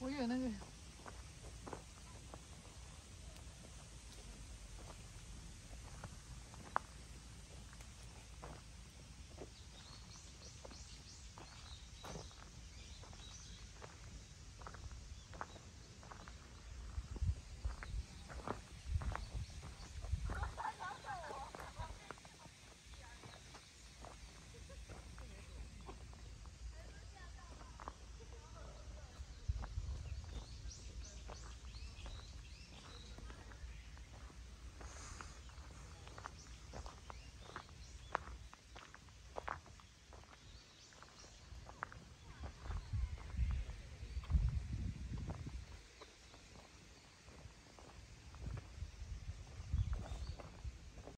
我有那个